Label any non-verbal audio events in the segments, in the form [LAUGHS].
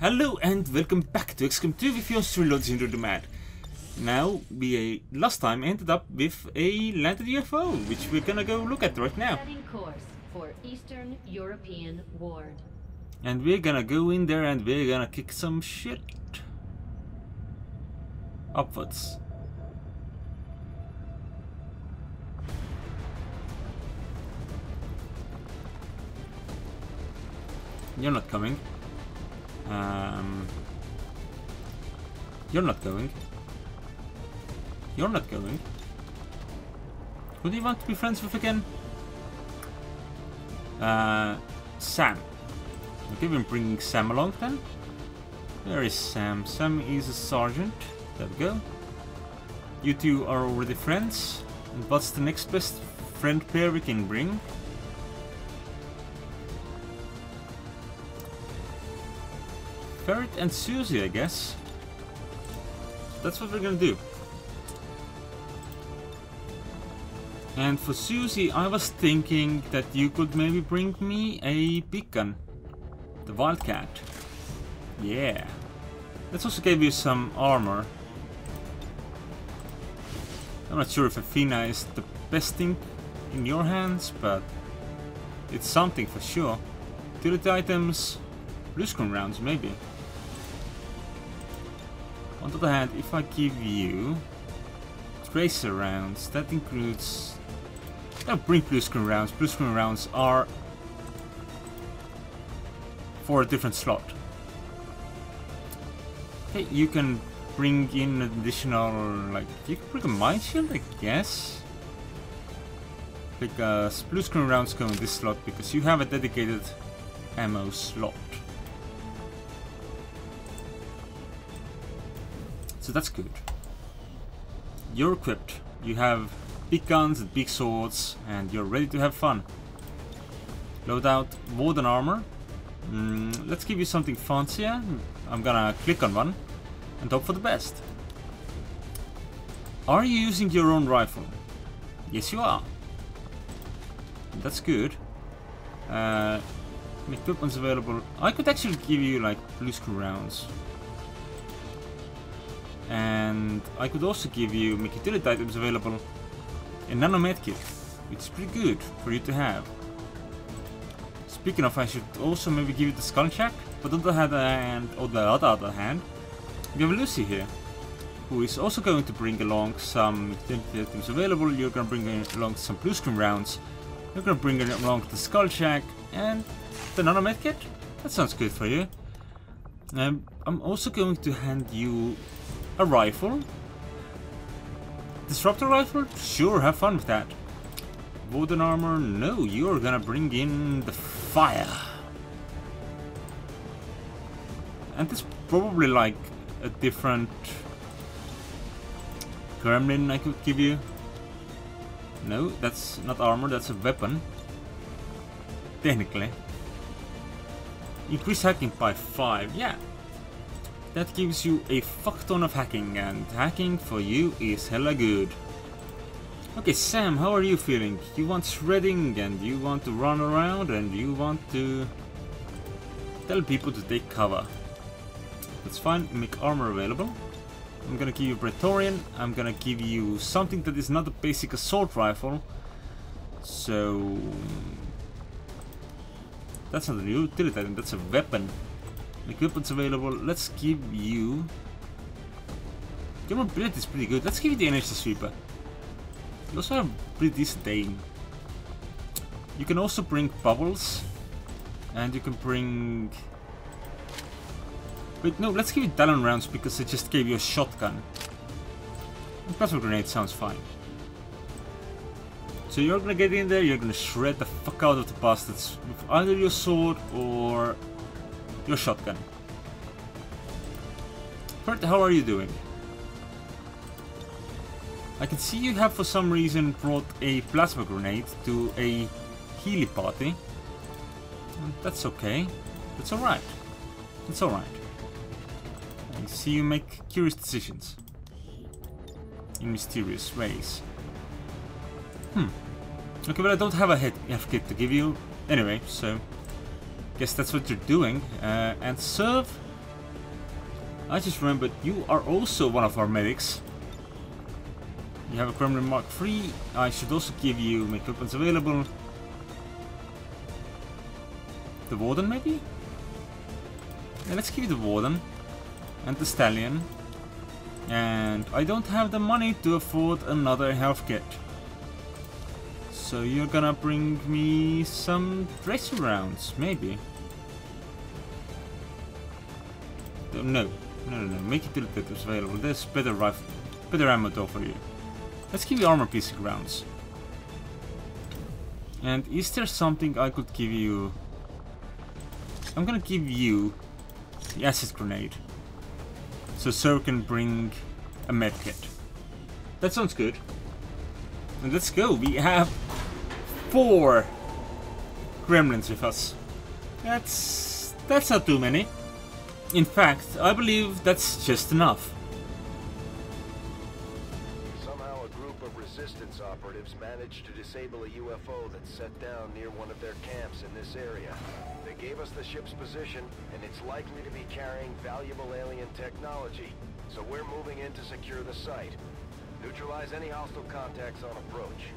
Hello and welcome back to XCOM 2 with your Reloads into the Mad. Now, we uh, last time ended up with a landed UFO, which we're gonna go look at right now. Setting course for Eastern European Ward. And we're gonna go in there and we're gonna kick some shit. Upwards. You're not coming. Um, you're not going. You're not going. Who do you want to be friends with again? Uh, Sam. Okay, we're bringing Sam along then. Where is Sam? Sam is a sergeant. There we go. You two are already friends. And what's the next best friend pair we can bring? And Susie, I guess. That's what we're gonna do. And for Susie, I was thinking that you could maybe bring me a gun. The Wildcat. Yeah. Let's also give you some armor. I'm not sure if Athena is the best thing in your hands, but it's something for sure. Utility items, Bluescreen rounds maybe. On the other hand, if I give you tracer rounds, that includes... I'll bring Bluescreen rounds. Blue Screen rounds are for a different slot. You can bring in additional, like, you can bring a mind shield, I guess? Because blue screen rounds go in this slot because you have a dedicated ammo slot. So that's good. You're equipped. You have big guns and big swords, and you're ready to have fun. Load out Warden armor. Mm, let's give you something fancier. I'm gonna click on one and hope for the best. Are you using your own rifle? Yes, you are. That's good. Uh, make weapons available. I could actually give you like Bluescreen rounds. And I could also give you make items available in Nano Medkit, which is pretty good for you to have. Speaking of, I should also maybe give you the Skulljack, but on the other hand, on the other, other hand, we have Lucy here, who is also going to bring along some items available. You're going to bring along some blue screen rounds. You're going to bring along the Skulljack and the Nano Medkit. That sounds good for you. Um, I'm also going to hand you a rifle? Disruptor rifle? Sure, have fun with that. Warden armor? No, you're gonna bring in the fire. And this probably like a different gremlin I could give you. No, that's not armor, that's a weapon. Technically. Increase hacking by 5, yeah. That gives you a fuck ton of hacking, and hacking for you is hella good. Okay, Sam, how are you feeling? You want shredding, and you want to run around, and you want to tell people to take cover. That's fine, make armor available. I'm gonna give you Praetorian, I'm gonna give you something that is not a basic assault rifle. So... That's not a utility that's a weapon. Equipment's available. Let's give you... Your mobility is pretty good. Let's give you the energy sweeper. You also have pretty decent aim. You can also bring bubbles. And you can bring... Wait, no, let's give you Talon rounds because it just gave you a shotgun. Plasma grenade sounds fine. So you're gonna get in there, you're gonna shred the fuck out of the bastards with either your sword or your shotgun. Kurt, how are you doing? I can see you have for some reason brought a plasma grenade to a Healy party. That's okay. That's alright. That's alright. I see you make curious decisions. In mysterious ways. Hmm. Okay, but I don't have a head kit to give you anyway, so guess that's what you're doing. Uh, and serve, I just remembered you are also one of our medics. You have a Gremlin Mark III. I should also give you make weapons available. The Warden, maybe? Yeah, let's give you the Warden. And the Stallion. And I don't have the money to afford another health kit. So you're gonna bring me some dressing rounds, maybe. No, no, no, no. Make it available. There's better rifle, better ammo though for you. Let's give you armor piercing rounds. And is there something I could give you? I'm gonna give you the acid grenade. So Sir can bring a medkit. That sounds good. And let's go. We have four gremlins with us. That's that's not too many. In fact, I believe that's just enough. Somehow a group of resistance operatives managed to disable a UFO that set down near one of their camps in this area. They gave us the ship's position, and it's likely to be carrying valuable alien technology. So we're moving in to secure the site. Neutralize any hostile contacts on approach.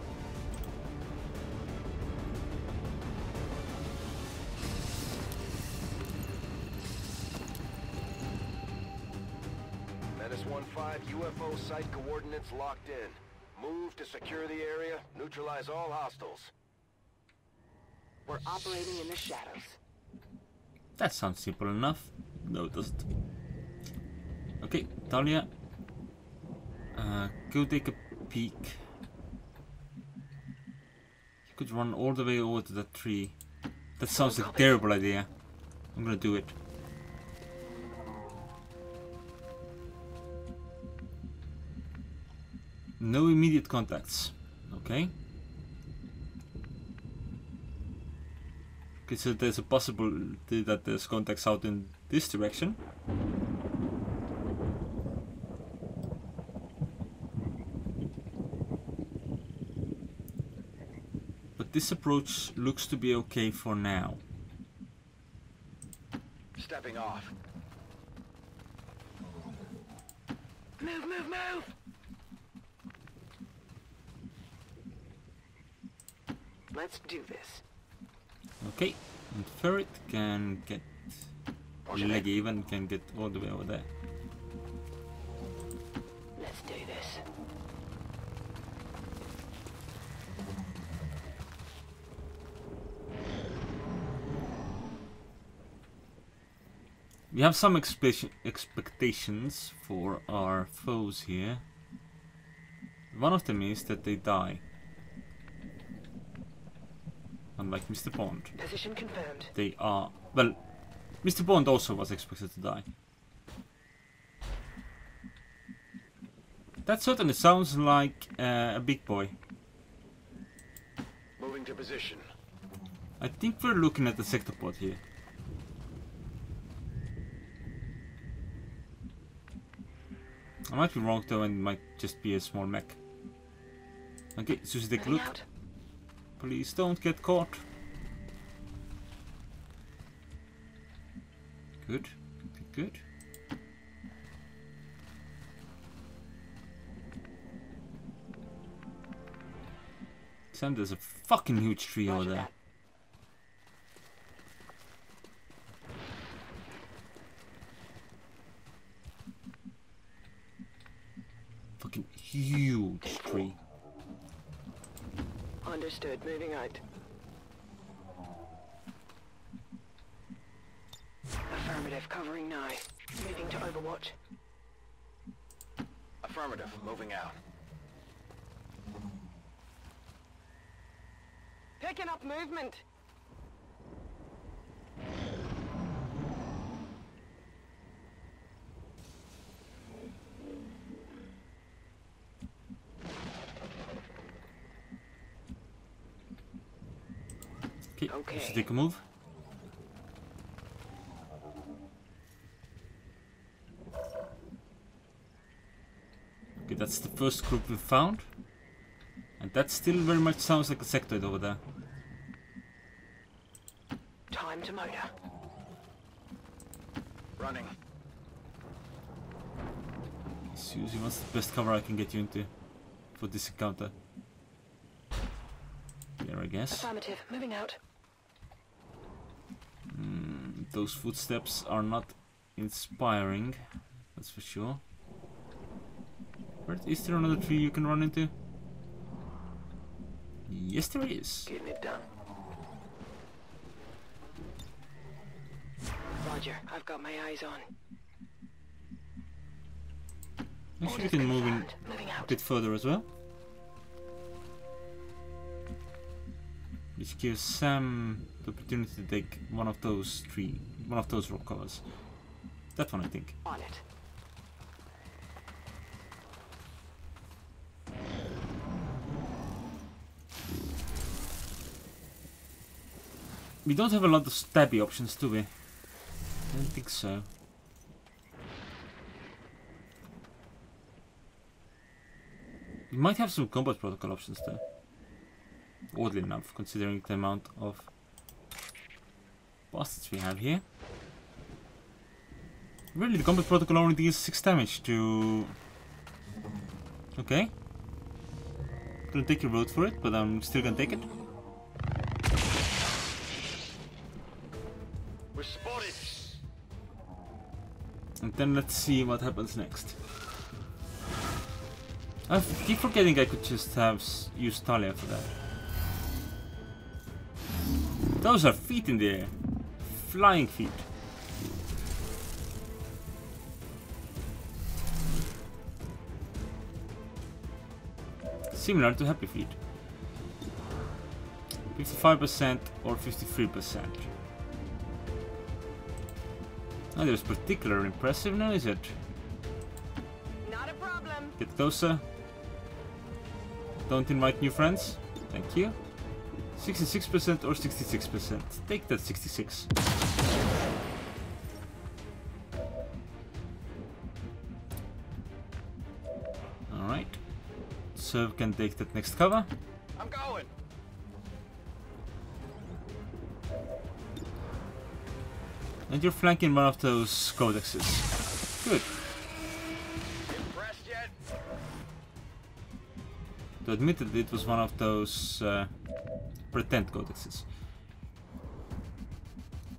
Menace 1-5, UFO site coordinates locked in. Move to secure the area, neutralize all hostiles. We're operating in the shadows. That sounds simple enough. No, it doesn't. Okay, Talia. Uh, go take a peek. You could run all the way over to that tree. That sounds like a terrible idea. I'm gonna do it. No immediate contacts. Okay. Okay, so there's a possibility that there's contacts out in this direction. But this approach looks to be okay for now. Stepping off. Move, move, move! Let's do this. Okay, and Ferret can get Pushing leg even can get all the way over there. Let's do this. We have some expectations for our foes here. One of them is that they die. Unlike Mr. Bond. Position confirmed. They are... Well, Mr. Bond also was expected to die. That certainly sounds like uh, a big boy. Moving to position. I think we're looking at the Sectopod here. I might be wrong though and it might just be a small mech. Okay, Susie take a look. out. Please don't get caught. Good, good, good. Sam, there's a fucking huge tree over there. that. Fucking huge tree. Understood. Moving out. Affirmative. Covering now. Moving to Overwatch. Affirmative. Moving out. Picking up movement. Okay, Okay. Susie take a move. Okay, that's the first group we found. And that still very much sounds like a sectoid over there. Time to motor. Running. Susie, what's the best cover I can get you into for this encounter? There, I guess. Affirmative. Moving out. Those footsteps are not inspiring, that's for sure. Where, is there another tree you can run into? Yes, there is. Getting it done. Roger. I've got my eyes on. Actually, we can move in a bit further as well. Which gives Sam the opportunity to take one of those three, one of those rock covers. That one, I think. On it. We don't have a lot of stabby options, do we? I don't think so. We might have some combat protocol options though. Oddly enough, considering the amount of bastards we have here. Really, the combat protocol only deals 6 damage to... Okay. Gonna take your vote for it, but I'm still gonna take it. We're spotted. And then let's see what happens next. I keep forgetting I could just have used Talia for that. Those are feet in the air. Flying feet. Similar to Happy Feet. 55% or 53%. Neither is particularly impressive now, is it? Not a problem. Get closer. Don't invite new friends. Thank you. 66% or 66%. Take that 66. Alright. Serve can take that next cover. I'm going. And you're flanking one of those codexes. Good. Impressed yet? To admit that it was one of those uh, pretend codexes.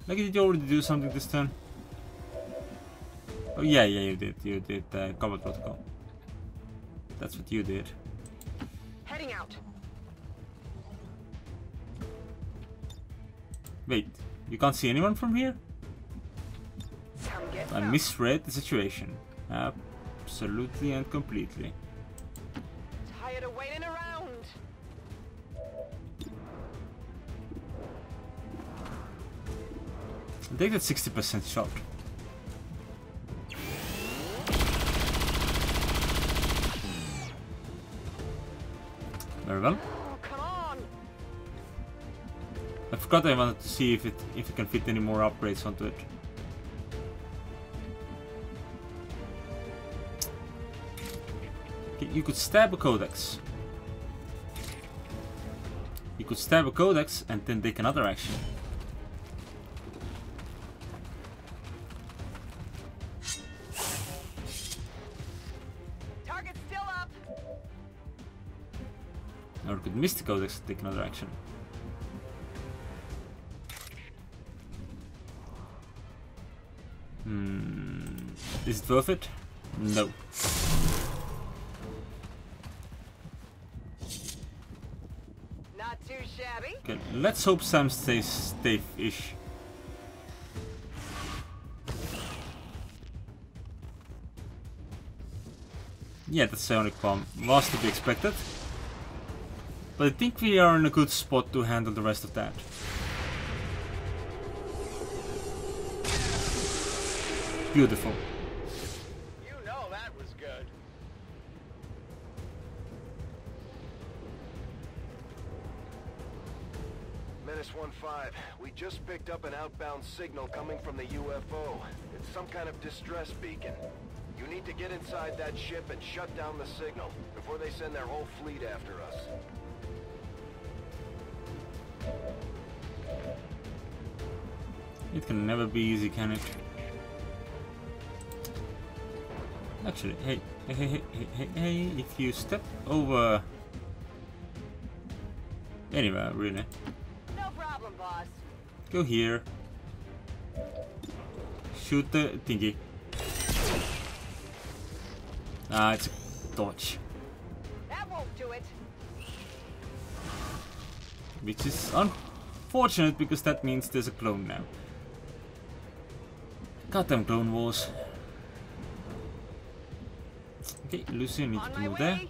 Like, did you already do something this turn? Oh yeah, yeah, you did. You did uh, combat protocol. That's what you did. Heading out. Wait, you can't see anyone from here? I misread the situation. Absolutely and completely. Take that 60% shot. Very well. Oh. I forgot I wanted to see if it if it can fit any more upgrades onto it. You could stab a codex. You could stab a codex and then take another action. Or you could miss the codex and take another action. Hmm. Is it worth it? No. Not too shabby. Okay, let's hope Sam stays safe-ish. Yeah, the psionic bomb was to be expected. But I think we are in a good spot to handle the rest of that. Beautiful. You know that was good. Menace 1-5, we just picked up an outbound signal coming from the UFO. It's some kind of distress beacon. You need to get inside that ship and shut down the signal before they send their whole fleet after us. It can never be easy, can it? Actually, hey, hey, hey, hey, hey, hey, if you step over anywhere, really, No problem, boss. go here, shoot the thingy. Ah, it's a dodge, That won't do it. which is unfortunate because that means there's a clone now. Goddamn Clone Wars. Okay, Lucy, you need to move there.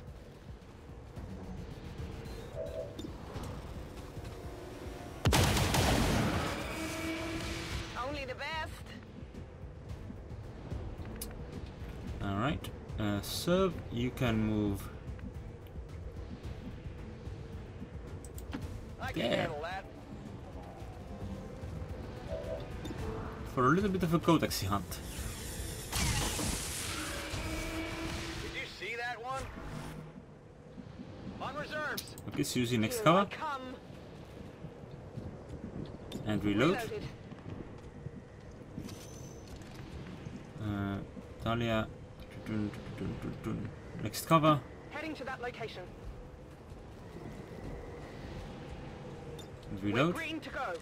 Only the best. Alright. Uh, Serve, you can move I can Yeah. handle that. For a little bit of a Kodexy hunt. Did you see that one? On reserves. Okay, Susie, next Here cover. And reload. Reloaded. Uh, Talia. Next cover. Heading to that location. And We're reload. green to go.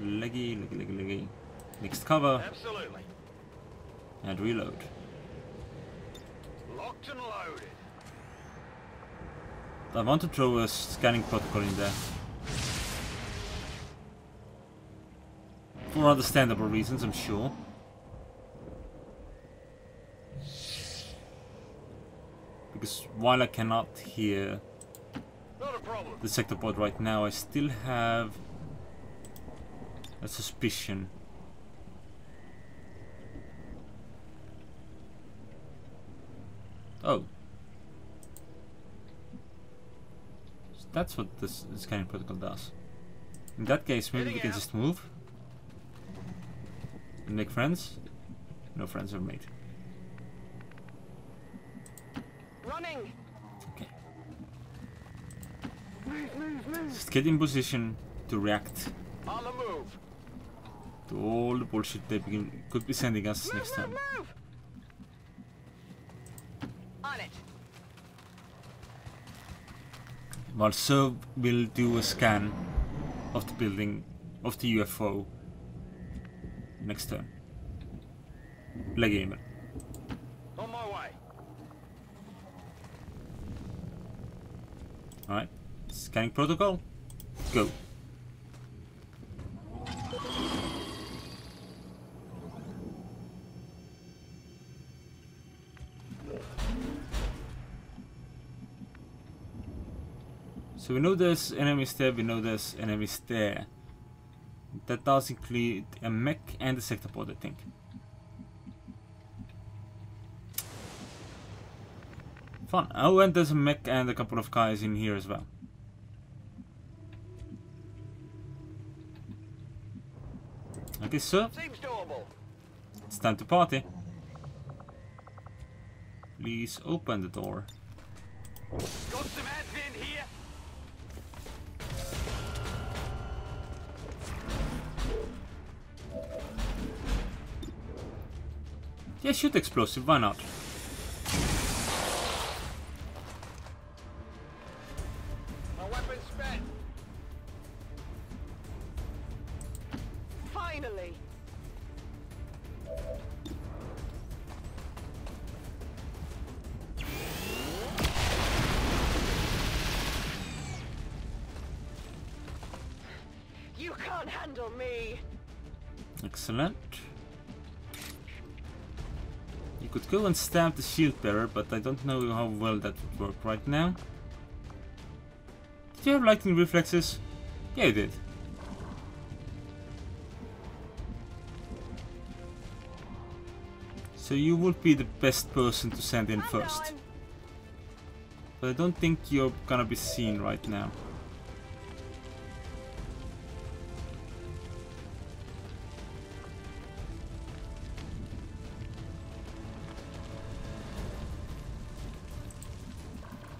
Leggy, leggy, leggy, leggy. Next cover. Absolutely. And reload. Locked and loaded. I want to throw a scanning protocol in there. For understandable reasons, I'm sure. Because while I cannot hear Not a problem. the Sectopod right now, I still have a suspicion. Oh. So that's what this scanning protocol does. In that case, maybe we can out. just move and make friends. No friends are made. Running. Okay. Move, move, move. Just get in position to react On the move. To all the bullshit they begin, could be sending us Move, next time. move. On it. While Serv will do a scan of the building, of the UFO next turn. Leg gamer. On my way. Alright. Scanning protocol. Go. So we know there's enemies there, we know there's enemies there. That does include a mech and a Sectopod, I think. Fun. Oh, and there's a mech and a couple of guys in here as well. Okay, sir. Seems doable. it's time to party. Please open the door. Yeah, shoot explosive, why not? My weapon's spent. Finally. You can't handle me. Excellent. You could go and stab the shield bearer, but I don't know how well that would work right now. Did you have lightning reflexes? Yeah, you did. So you would be the best person to send in first. But I don't think you're gonna be seen right now.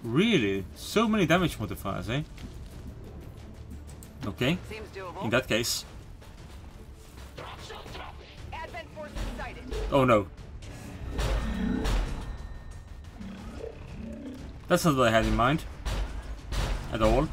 Really? So many damage modifiers, eh? Okay, Seems doable. in that case, Advent Ascent forces sighted. Oh no. That's not what I had in mind. At all.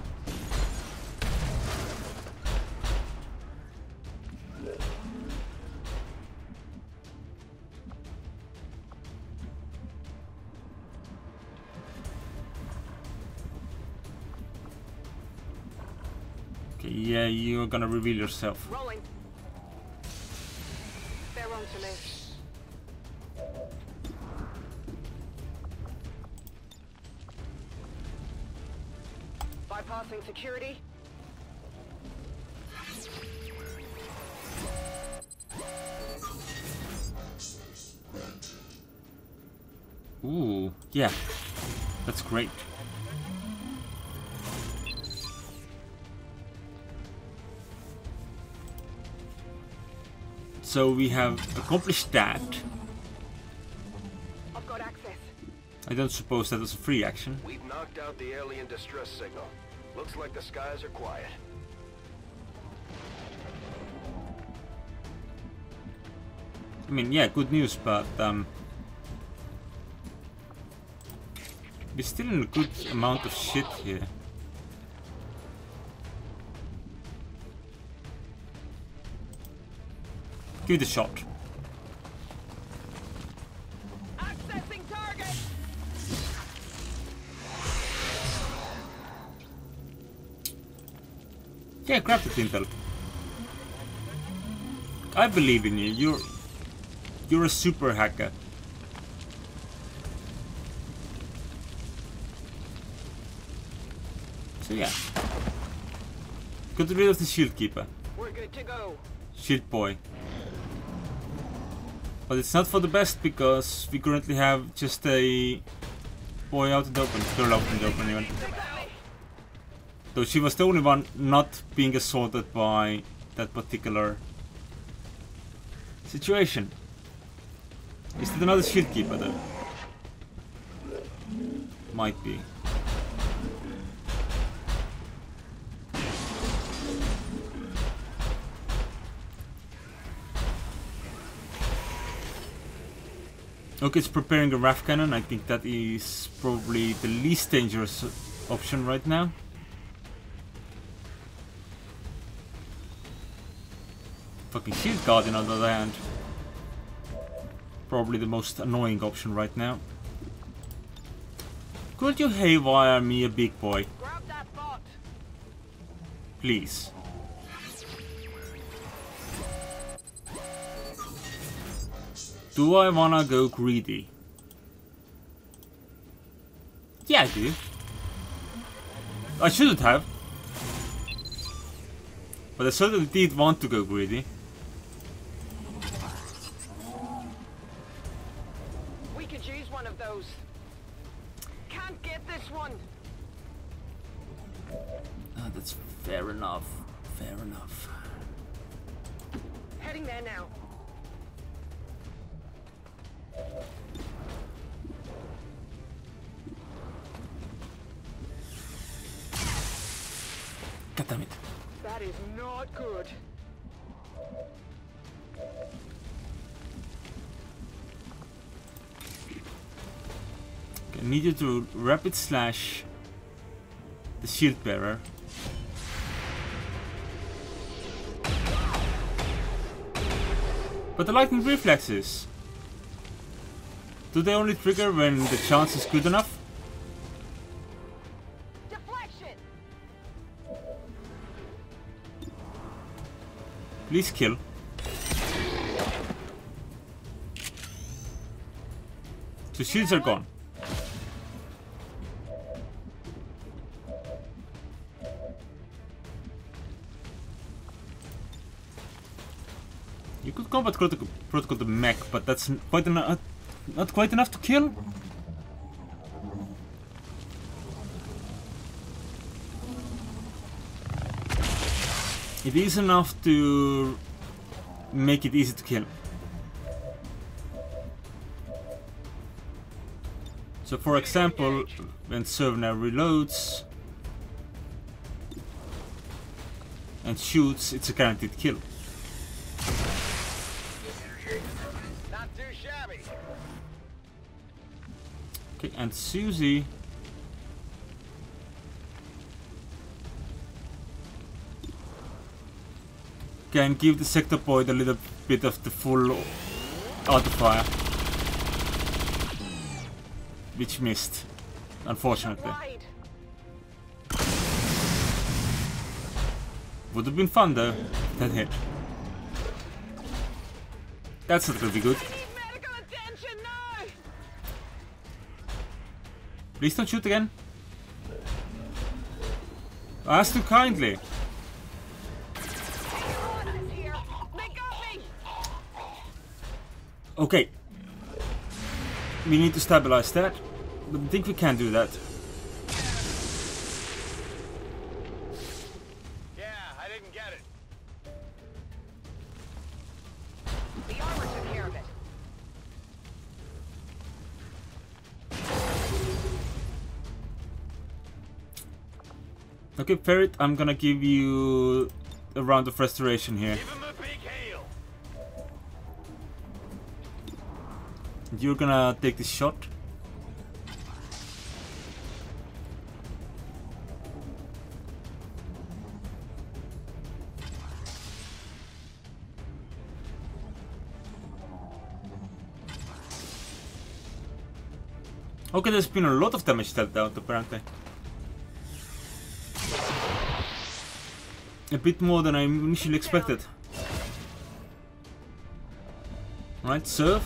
Gonna reveal yourself. Rolling. They're on to live. Bypassing security. Ooh, yeah. That's great. So we have accomplished that. I've got access. I don't suppose that was a free action. We've knocked out the alien distress signal. Looks like the skies are quiet. I mean, yeah, good news, but um, we're still in a good amount of shit here. Give it a shot. Accessing target. Yeah, grab the Intel. I believe in you. You're you're a super hacker. So yeah. Got rid of the shield keeper. We're good to go. Shield boy. But it's not for the best because we currently have just a boy out in the open. Girl out in the open even. Though she was the only one not being assaulted by that particular situation. Is another shield keeper then? Might be. Okay, it's preparing a RAF cannon. I think that is probably the least dangerous option right now. Fucking shield guardian on the other hand. Probably the most annoying option right now. Could you haywire me a big boy, Grab that bot. please? Do I wanna go greedy? Yeah, I do. I shouldn't have. But I certainly did want to go greedy. Rapid slash the shield bearer. But the lightning reflexes. Do they only trigger when the chance is good enough? Deflection. Please kill. The shields are gone. You could combat protocol, protocol the mech, but that's quite. Not quite enough to kill. It is enough to make it easy to kill. So for example, when Sovna reloads and shoots, it's a guaranteed kill. Okay, and Susie. Can give the Sectopod a little bit of the full auto fire. Which missed, unfortunately. Would have been fun though, that hit. That's not gonna be good. Please don't shoot again. Ask too kindly. Okay. We need to stabilize that. But I think we can do that. Okay, Ferret, I'm gonna give you a round of restoration here. Give him a big hail. You're gonna take this shot. Okay, there's been a lot of damage dealt out apparently. A bit more than I initially expected. Right, serve.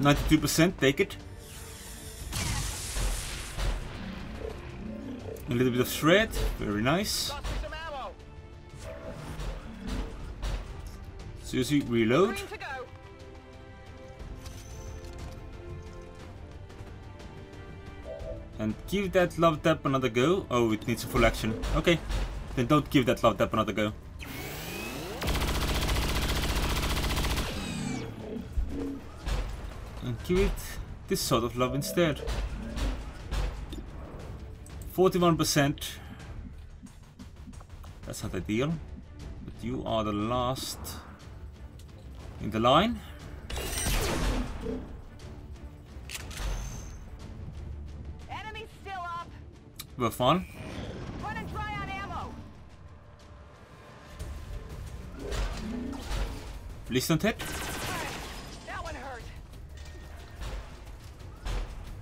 92%, take it. A little bit of shred, very nice. Susie, reload. And give that love tap another go. Oh, it needs a full action. Okay. Then don't give that love tap another go. And give it this sort of love instead. 41%. That's not ideal. But you are the last in the line. Enemy's still up. We're fun. Please don't hit. That.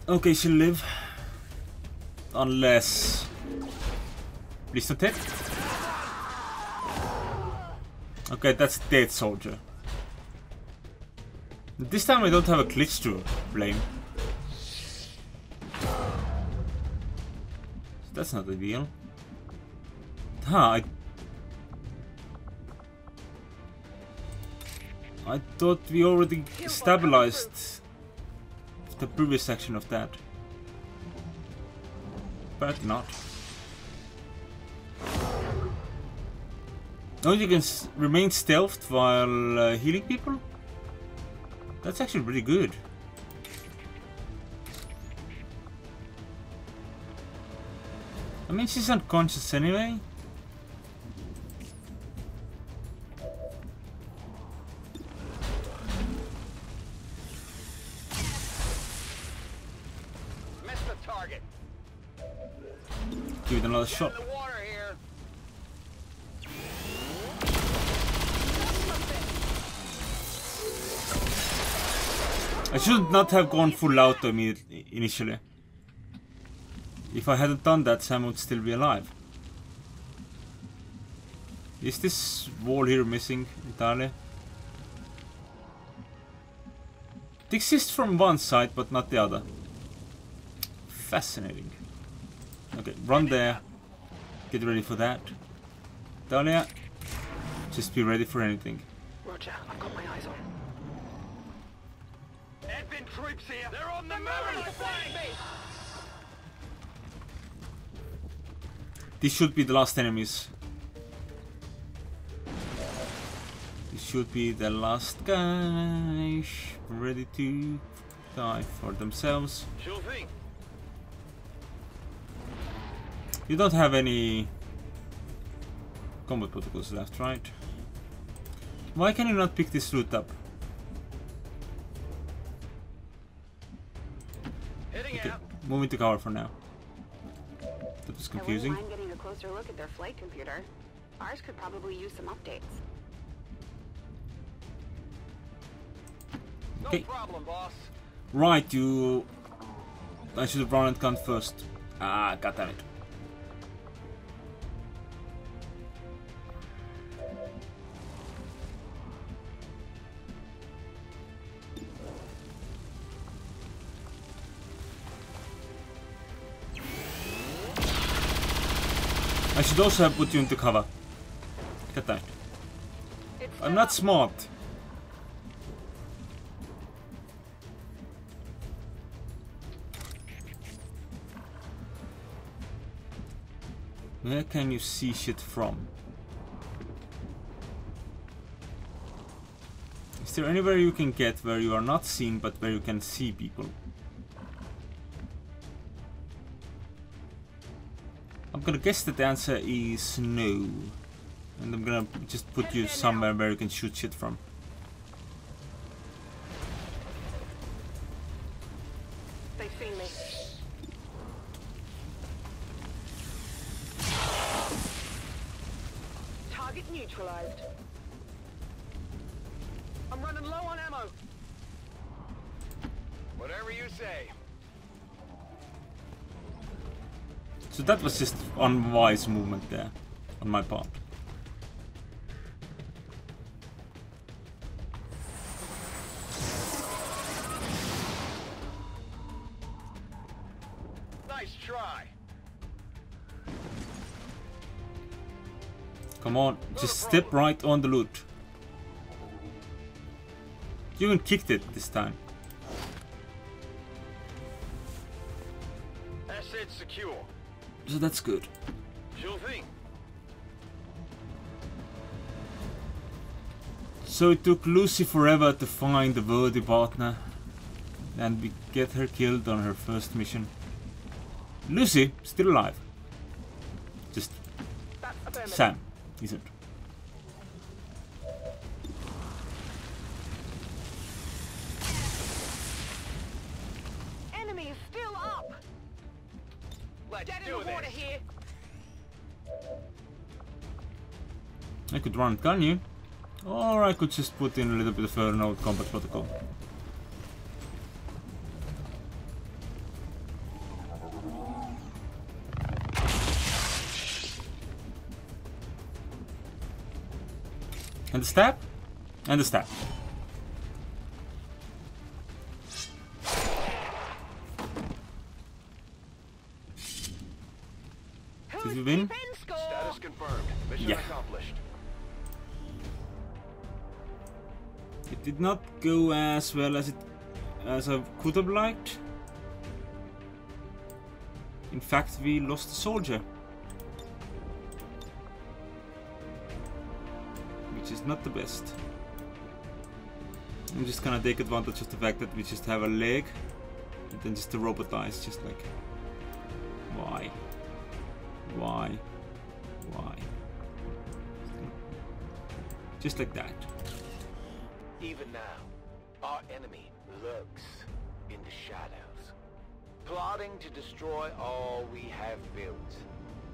Okay, she'll live. Unless... Please don't hit. Okay, that's dead soldier. This time I don't have a glitch to blame. That's not ideal. Huh, I... I thought we already stabilized the previous section of that. But not. Oh, you can remain stealthed while uh, healing people? That's actually really good. I mean, she's unconscious anyway. Not have gone full auto immediately, initially. If I hadn't done that, Sam would still be alive. Is this wall here missing entirely? It exists from one side, but not the other. Fascinating. Okay, run there. Get ready for that. Dahlia, just be ready for anything. Roger, I've got my eyes on. Advent troops here. They're on the move. This should be the last enemies. This should be the last guys ready to die for themselves. Sure thing. You don't have any combat protocols left, right? Why can you not pick this loot up? Moving to cover for now. That was I confusing. wouldn't mind getting a closer look at their flight computer. Ours could probably use some updates. No problem, boss. Right, you... I should have run and gun first. Ah, god damn it. Should also have put you into cover. Get. It's I'm not smart. Where can you see shit from? Is there anywhere you can get where you are not seen but where you can see people? I'm gonna guess that the answer is no. And I'm gonna just put you somewhere where you can shoot shit from. They've seen me. Target neutralized. I'm running low on ammo. Whatever you say. So that was just unwise movement there on my part. Nice try. Come on, just step right on the loot. You even kicked it this time. So that's good. Sure thing. So it took Lucy forever to find the worthy partner. And we get her killed on her first mission. Lucy, still alive. Just Sam, isn't. I could run and gun you. Or I could just put in a little bit of a node combat protocol. And the stab? And the stab. Who's we win? Status confirmed. Mission Yeah. accomplished. It did not go as well as it as I could have liked. In fact, we lost a soldier. Which is not the best. I'm just gonna take advantage of the fact that we just have a leg and then just the robot dies just like why? Why? Why? Just like that. Even now, our enemy lurks in the shadows, plotting to destroy all we have built,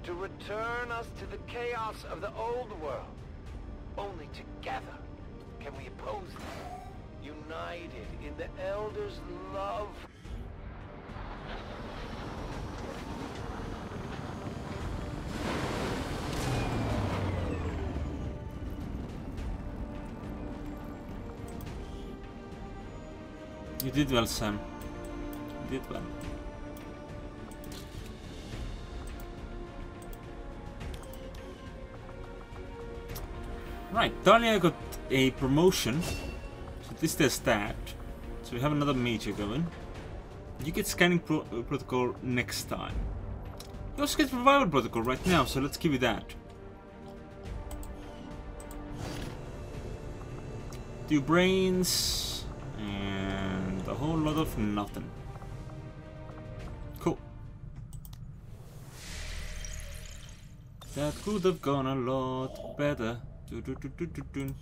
to return us to the chaos of the old world. Only together can we oppose them, united in the Elder's love. Did well, Sam. You did well. Right, Dahlia got a promotion. So this is stat. So we have another major going. You get scanning pro uh, protocol next time. You also get revival protocol right now, so let's give you that. Do brains lot of nothing. Cool. That could have gone a lot better. Do, do, do, do, do, do.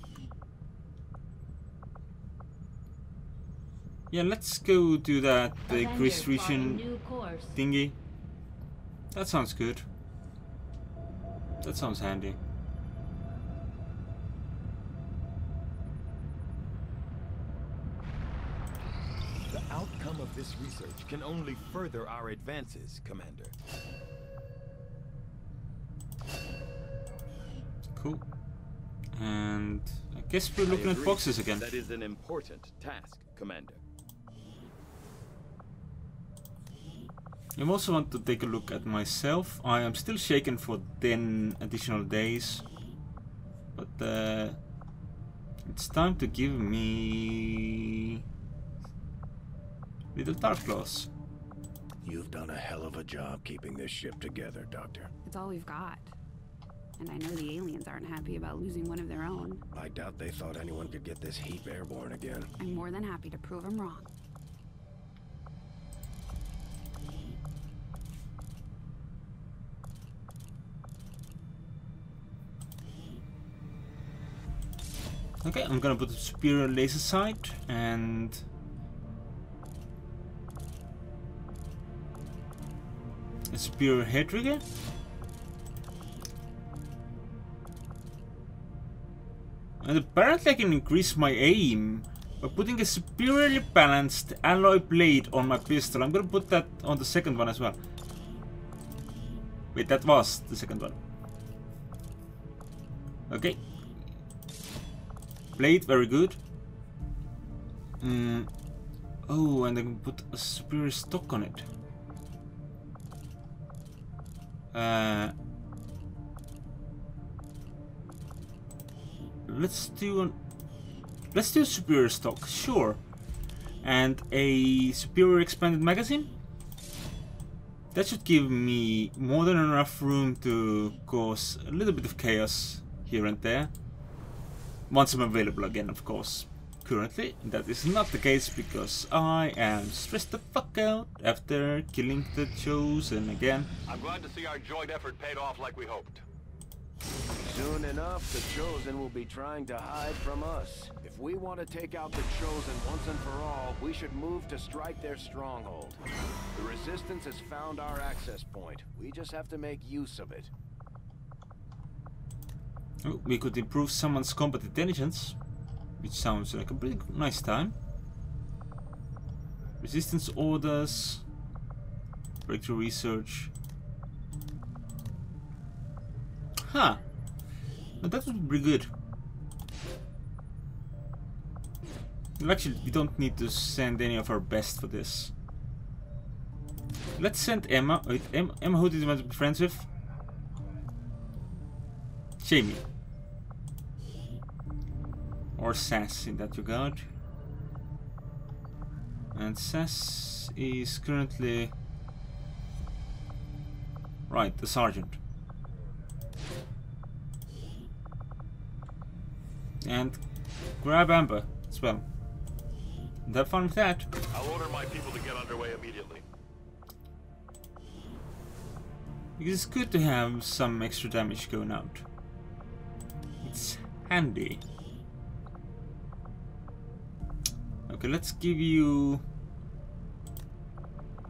Yeah, let's go do that the increased region thingy. That sounds good. That sounds handy. This research can only further our advances, Commander. Cool. And I guess we're looking at boxes again. That is an important task, Commander. I also want to take a look at myself. I am still shaken for 10 additional days. But uh, it's time to give me little dark claws. You've done a hell of a job keeping this ship together, Doctor. It's all we've got. And I know the aliens aren't happy about losing one of their own. I doubt they thought anyone could get this heap airborne again. I'm more than happy to prove them wrong. Okay, I'm gonna put the superior laser sight and a superior hair trigger. And apparently I can increase my aim by putting a superiorly balanced alloy blade on my pistol. I'm gonna put that on the second one as well. Wait, that was the second one. Okay, Blade, very good. Mm. Oh, and I can put a superior stock on it. Uh, let's do an, let's do superior stock, sure, and a superior expanded magazine. That should give me more than enough room to cause a little bit of chaos here and there once I'm available again, of course. Currently, that is not the case because I am stressed the fuck out after killing the Chosen again. I'm glad to see our joint effort paid off like we hoped. Soon enough, the Chosen will be trying to hide from us. If we want to take out the Chosen once and for all, we should move to strike their stronghold. The Resistance has found our access point. We just have to make use of it. Oh, we could improve someone's combat intelligence, which sounds like a pretty nice time. Resistance orders, breakthrough research. Huh. That would be good. Actually, we don't need to send any of our best for this. Let's send Emma. Wait, Emma, Emma who did you want to be friends with? Jamie. Or Sass in that regard. And Sass is currently... Right, the sergeant. And grab Amber as well. Have fun with that. I'll order my people to get underway immediately. Because it's good to have some extra damage going out. It's handy. Okay, let's give you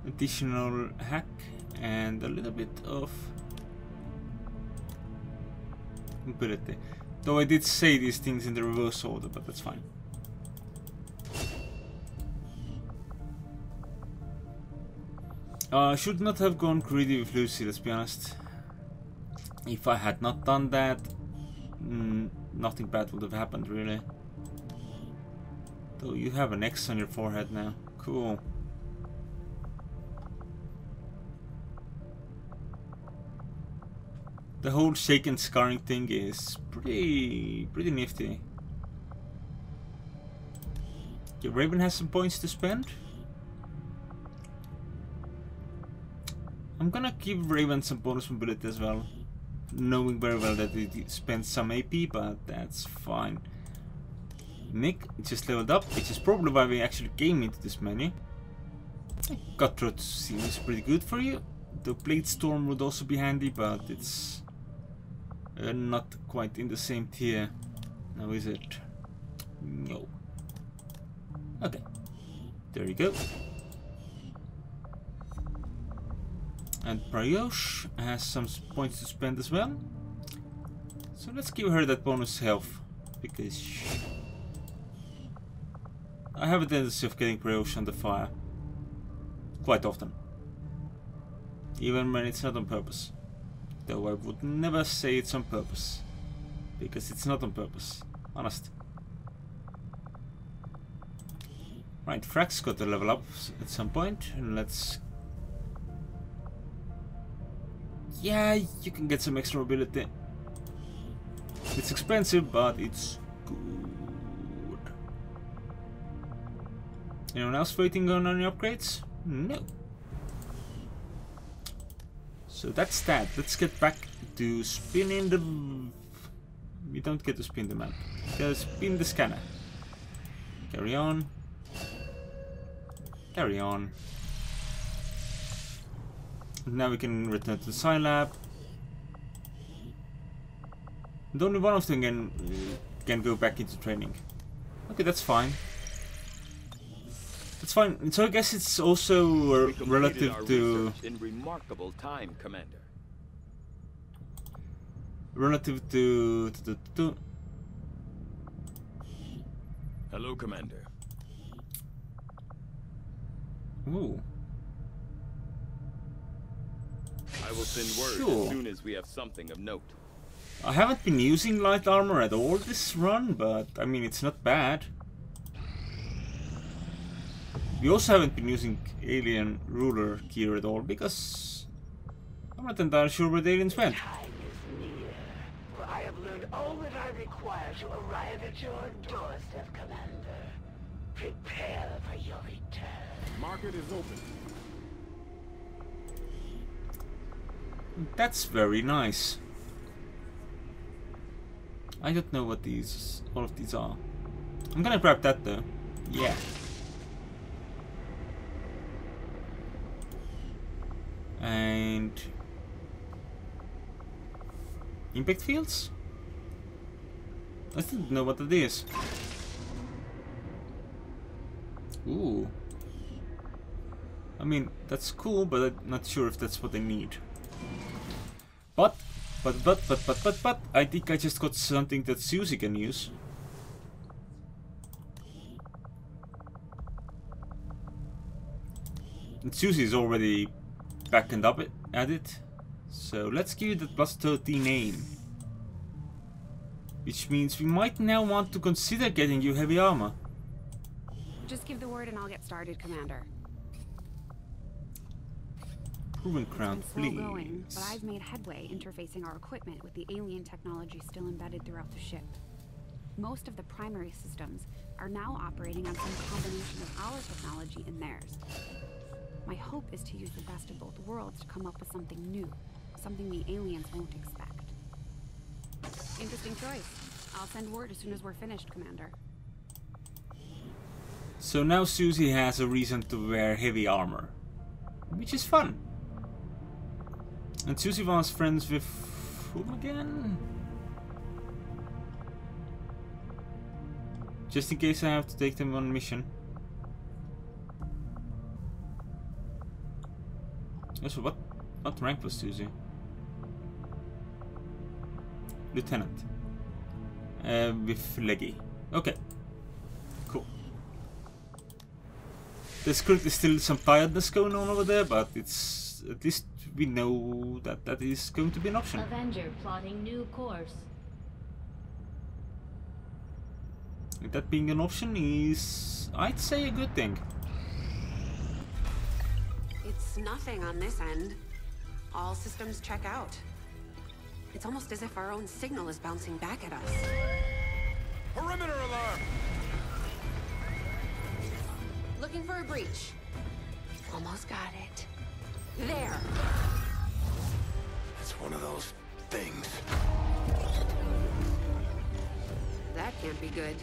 additional hack and a little bit of mobility. Though I did say these things in the reverse order, but that's fine. Uh, should not have gone greedy with Lucy, let's be honest. If I had not done that, mm, nothing bad would have happened, really. Though you have an X on your forehead now. Cool. The whole shaken scarring thing is pretty, pretty nifty. Okay, Raven has some points to spend. I'm gonna give Raven some bonus mobility as well. Knowing very well that it spends some AP, but that's fine. Nick just leveled up, which is probably why we actually came into this menu. Cutthroat seems pretty good for you. The Blade Storm would also be handy, but it's uh, not quite in the same tier. Now is it? No. Okay. There you go. And Brioche has some points to spend as well. So let's give her that bonus health. Because I have a tendency of getting Brioche under fire. Quite often. Even when it's not on purpose. Though I would never say it's on purpose. Because it's not on purpose. Honest. Right, Frax got to level up at some point, and let's. Yeah, you can get some extra mobility. It's expensive, but it's good. Anyone else waiting on any upgrades? No. So that's that. Let's get back to spinning the. We don't get to spin the map. Gotta spin the scanner. Carry on. Carry on. Now we can return to the Psi Lab. And only one of them can, can go back into training. Okay, that's fine. That's fine. So I guess it's also relative to in remarkable time, Commander. relative to, to, to, to Hello, Commander. Ooh. I will send word Sure. as soon as we have something of note. I haven't been using light armor at all this run, but I mean it's not bad. We also haven't been using alien ruler gear at all because I'm not entirely sure where the aliens went. Time is near, I have learned all that I require to arrive at your doorstep, Commander. Prepare for your return. Market is open. That's very nice. I don't know what these all of these are. I'm gonna grab that though. Yeah. And impact fields? I still don't know what that is. Ooh. I mean, that's cool, but I'm not sure if that's what I need. But, but, but, but, but, but, but, I think I just got something that Susie can use. And Susie is already back and up it, at it. So let's give it that plus 30 name. Which means we might now want to consider getting you heavy armor. Just give the word and I'll get started, Commander. Proving Ground, please. going, but I've made headway interfacing our equipment with the alien technology still embedded throughout the ship. Most of the primary systems are now operating on some combination of our technology and theirs. My hope is to use the best of both worlds to come up with something new, something the aliens won't expect. Interesting choice. I'll send word as soon as we're finished, Commander. So now Susie has a reason to wear heavy armor. Which is fun. And Susie was friends with whom again? Just in case I have to take them on a mission. Also, what what rank was Susie? Lieutenant. Uh, with Leggy. Okay. Cool. There's currently still some tiredness going on over there, but it's at least we know that that is going to be an option. Avenger plotting new course. That being an option is, I'd say, a good thing. It's nothing on this end. All systems check out. It's almost as if our own signal is bouncing back at us. Perimeter alarm! Looking for a breach. Almost got it. There. It's one of those things. That can't be good.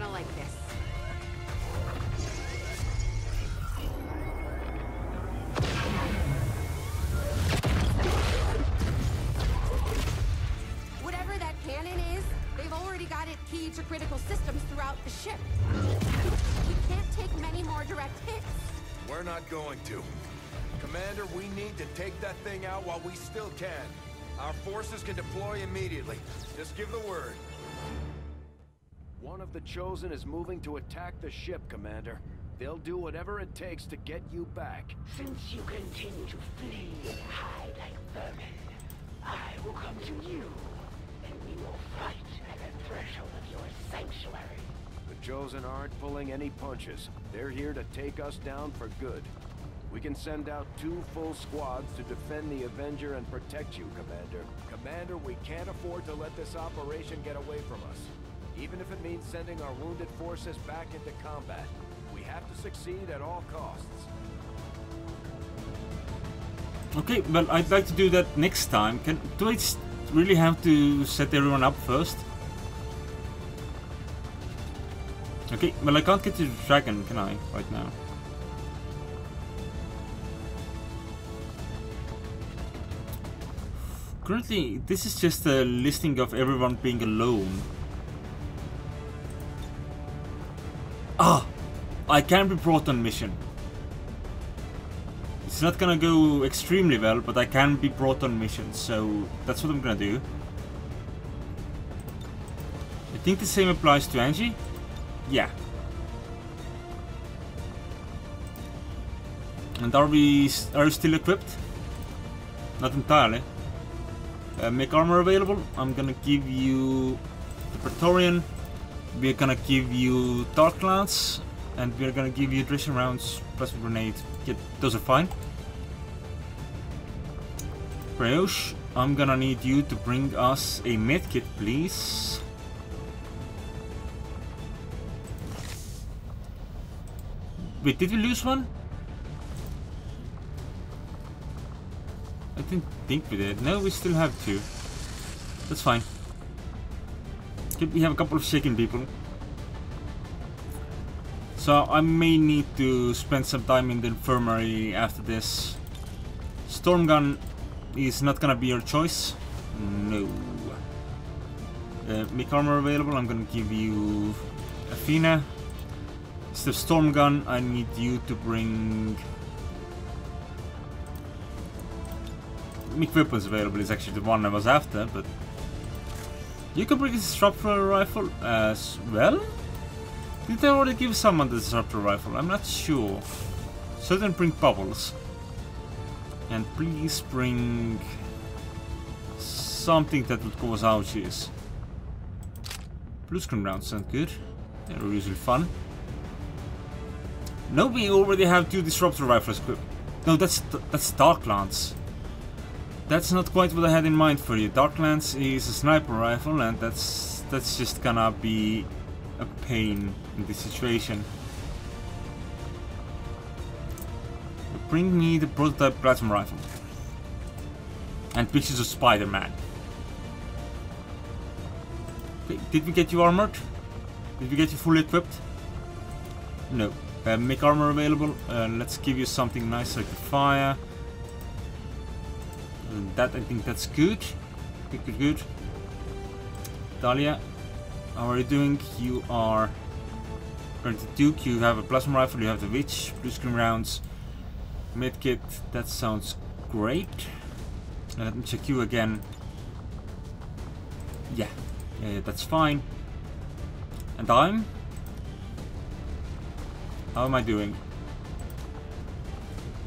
Gonna like this. Whatever that cannon is, they've already got it keyed to critical systems throughout the ship. We can't take many more direct hits. We're not going to. Commander, we need to take that thing out while we still can. Our forces can deploy immediately. Just give the word. One of the Chosen is moving to attack the ship, Commander. They'll do whatever it takes to get you back. Since you continue to flee and hide like vermin, I will come to you, and we will fight at the threshold of your sanctuary. The Chosen aren't pulling any punches. They're here to take us down for good. We can send out two full squads to defend the Avenger and protect you, Commander. Commander, we can't afford to let this operation get away from us. Even if it means sending our wounded forces back into combat. We have to succeed at all costs. Okay, well, I'd like to do that next time. Can do I really have to set everyone up first? Okay, well, I can't get to the dragon, can I, right now? Currently, this is just a listing of everyone being alone. Ah! I can be brought on mission. It's not gonna go extremely well, but I can be brought on mission, so that's what I'm gonna do. I think the same applies to Angie. Yeah. And are we are you still equipped? Not entirely. Uh, make armor available. I'm gonna give you the Praetorian. We're gonna give you Dark Lance, and we're gonna give you attrition rounds plus grenade. Yeah, those are fine. Prayosh, I'm gonna need you to bring us a medkit, please. Wait, did we lose one? I didn't think we did. No, we still have two. That's fine. We have a couple of shaken people. So I may need to spend some time in the infirmary after this. Storm gun is not gonna be your choice. No. Uh, make armor available. I'm gonna give you Athena. It's the storm gun. I need you to bring. Make weapons available is actually the one I was after, but you can bring a disruptor rifle as well. Did I already give someone the disruptor rifle? I'm not sure. So then bring bubbles. And please bring something that would cause ouchies. Blue screen rounds sound good. They're usually fun. No, we already have two disruptor rifles equipped. No, that's that's Dark Lance. That's not quite what I had in mind for you. Dark Lance is a sniper rifle, and that's that's just gonna be a pain in this situation. Bring me the prototype plasma rifle. And pictures of Spider-Man. Did we get you armored? Did we get you fully equipped? No. Uh, make armor available. Uh, let's give you something nice like the fire. And that I think that's good. Good, good, good. Dahlia, how are you doing? You are currently Duke. You have a plasma rifle. You have the witch. Blue screen rounds. Medkit. That sounds great. Uh, let me check you again. Yeah, yeah, that's fine. And I'm. How am I doing?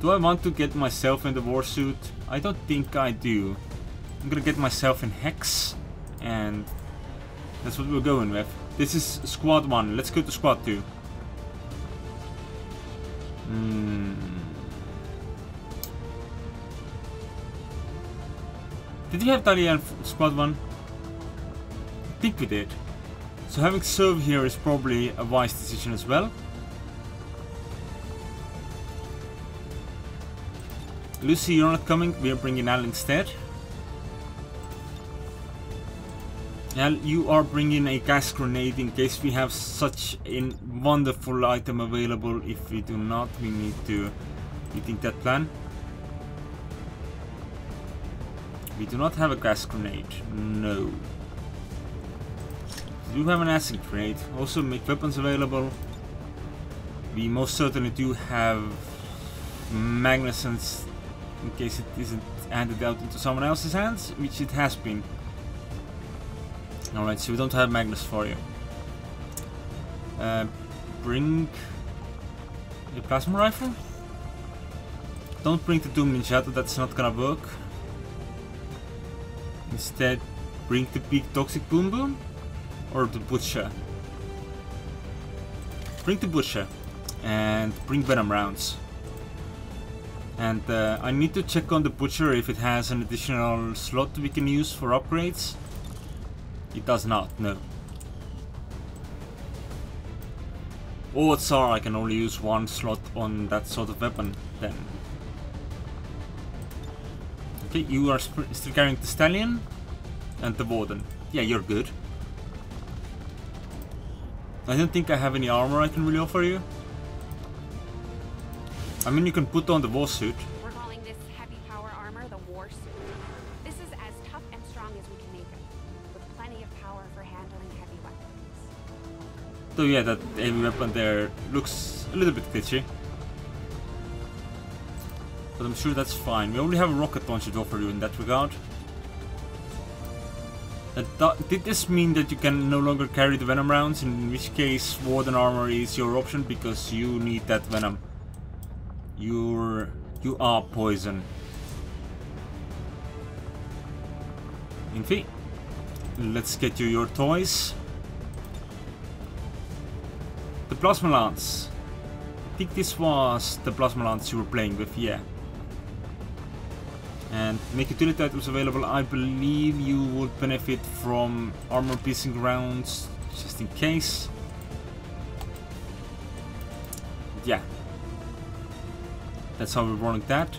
Do I want to get myself in the war suit? I don't think I do. I'm gonna get myself in Hex, and that's what we're going with. This is squad 1, let's go to squad 2. Hmm. Did we have Talia in squad 1? I think we did. So having serve here is probably a wise decision as well. Lucy, you're not coming. We're bringing Al instead. Yeah, you are bringing a gas grenade in case we have such a wonderful item available. If we do not, we need to rethink that plan. We do not have a gas grenade. No. We do have an acid grenade. Also make weapons available. We most certainly do have magnesons in case it isn't handed out into someone else's hands, which it has been. Alright, so we don't have Magnus for you. Uh, bring a plasma rifle? Don't bring the Doom Ninjato, that's not gonna work. Instead, bring the big toxic boom boom? Or the butcher? Bring the butcher. And bring venom rounds. And uh, I need to check on the butcher if it has an additional slot we can use for upgrades. It does not, no. Odds are I can only use one slot on that sort of weapon then. Okay, you are still carrying the Stallion and the Warden. Yeah, you're good. I don't think I have any armor I can really offer you. I mean, you can put on the war suit. We're calling this heavy power armor the War Suit. This is as tough and strong as we can make it, with plenty of power for handling heavy weapons. So yeah, that heavy weapon there looks a little bit glitchy. But I'm sure that's fine. We only have a rocket launcher to offer you in that regard. Th- did this mean that you can no longer carry the venom rounds? In which case, Warden armor is your option because you need that venom. You're you are poison. Infi, let's get you your toys. The plasma lance. I think this was the plasma lance you were playing with, yeah. And make utility items available. I believe you would benefit from armor piercing rounds, just in case. Yeah. That's how we're running that.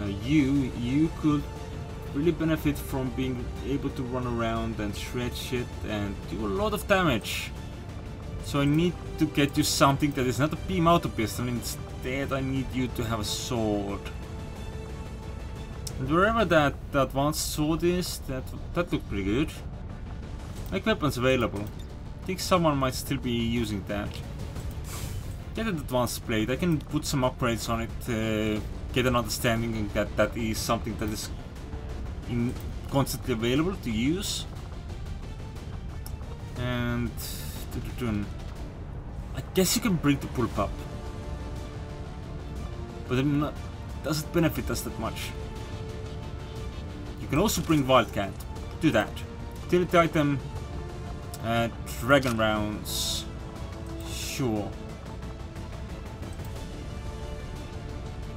Now you, you could really benefit from being able to run around and shred shit and do a lot of damage. So I need to get you something that is not a beam auto pistol, instead I need you to have a sword. And wherever that, that advanced sword is, that that looked pretty good. Make weapons available. I think someone might still be using that. Get an advanced plate, I can put some upgrades on it, uh, get an understanding that that is something that is in constantly available to use. And I guess you can bring the bullpup, but it not, doesn't benefit us that much. You can also bring Wildcat. Do that. Utility item, uh, Dragon rounds. Sure.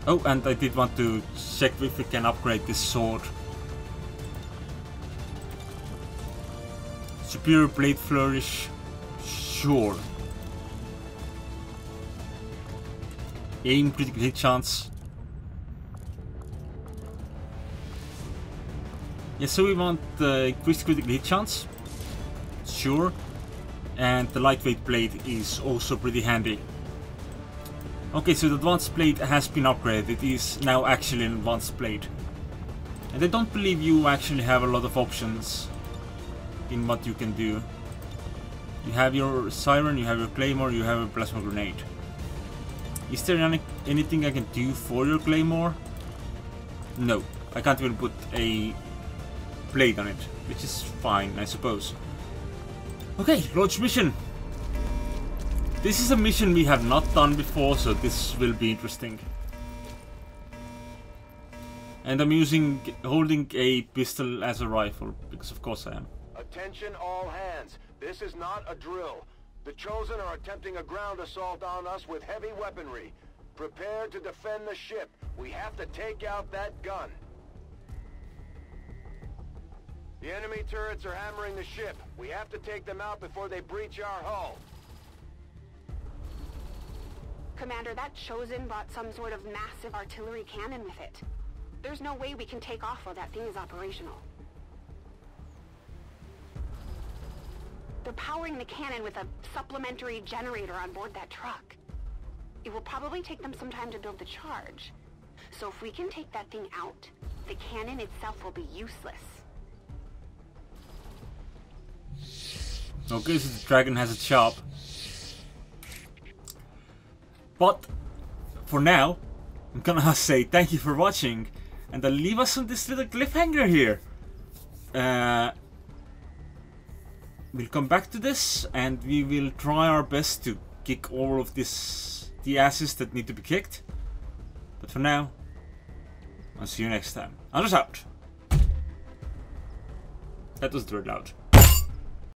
Oh, and I did want to check if we can upgrade this sword. Superior Blade Flourish. Sure. Aim critical hit chance. Yeah, so we want the increased critical hit chance. Sure. And the lightweight blade is also pretty handy. Okay, so the advanced plate has been upgraded. It is now actually an advanced plate. And I don't believe you actually have a lot of options in what you can do. You have your siren, you have your claymore, you have a plasma grenade. Is there any, anything I can do for your claymore? No, I can't even put a blade on it, which is fine, I suppose. Okay, launch mission. This is a mission we have not done before, so this will be interesting. And I'm using, holding a pistol as a rifle, because of course I am. Attention all hands. This is not a drill. The Chosen are attempting a ground assault on us with heavy weaponry. Prepare to defend the ship. We have to take out that gun. The enemy turrets are hammering the ship. We have to take them out before they breach our hull. Commander, that Chosen brought some sort of massive artillery cannon with it. There's no way we can take off while that thing is operational. They're powering the cannon with a supplementary generator on board that truck. It will probably take them some time to build the charge. So if we can take that thing out, the cannon itself will be useless. Okay, so the dragon has a chop. But for now, I'm gonna [LAUGHS] say thank you for watching, and I'll leave us on this little cliffhanger here. Uh, we'll come back to this, and we will try our best to kick all of this the asses that need to be kicked. But for now, I'll see you next time. Andres out. That was very loud.